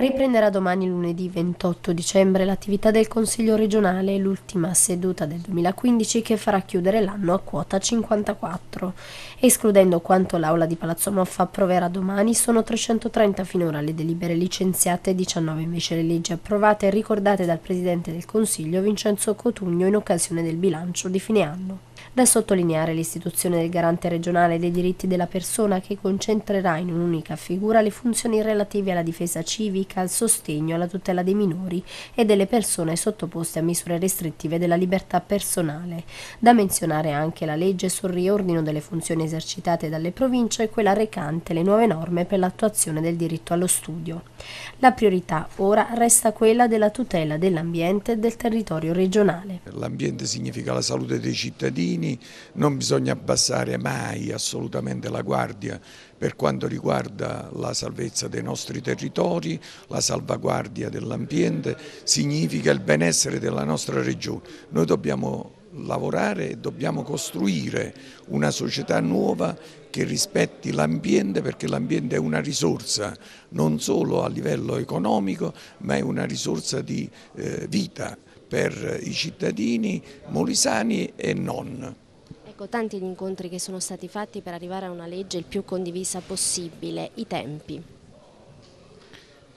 Riprenderà domani lunedì 28 dicembre l'attività del Consiglio regionale, l'ultima seduta del 2015 che farà chiudere l'anno a quota 54. Escludendo quanto l'Aula di Palazzo Moffa approverà domani, sono 330 finora le delibere licenziate e 19 invece le leggi approvate e ricordate dal Presidente del Consiglio Vincenzo Cotugno in occasione del bilancio di fine anno. Da sottolineare l'istituzione del garante regionale dei diritti della persona che concentrerà in un'unica figura le funzioni relative alla difesa civica, al sostegno, alla tutela dei minori e delle persone sottoposte a misure restrittive della libertà personale. Da menzionare anche la legge sul riordino delle funzioni esercitate dalle province e quella recante le nuove norme per l'attuazione del diritto allo studio. La priorità ora resta quella della tutela dell'ambiente e del territorio regionale. L'ambiente significa la salute dei cittadini, cittadini, non bisogna abbassare mai assolutamente la guardia per quanto riguarda la salvezza dei nostri territori, la salvaguardia dell'ambiente, significa il benessere della nostra regione. Noi dobbiamo lavorare e dobbiamo costruire una società nuova che rispetti l'ambiente perché l'ambiente è una risorsa non solo a livello economico ma è una risorsa di eh, vita per i cittadini molisani e non. Ecco, tanti gli incontri che sono stati fatti per arrivare a una legge il più condivisa possibile, i tempi.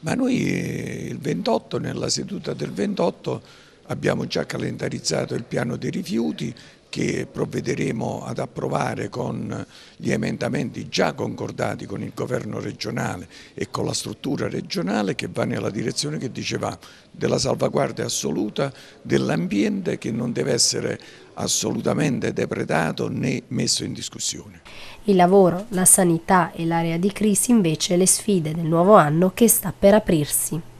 Ma noi il 28, nella seduta del 28, abbiamo già calendarizzato il piano dei rifiuti che provvederemo ad approvare con gli emendamenti già concordati con il governo regionale e con la struttura regionale che va nella direzione che diceva della salvaguardia assoluta dell'ambiente che non deve essere assolutamente depredato né messo in discussione. Il lavoro, la sanità e l'area di crisi invece le sfide del nuovo anno che sta per aprirsi.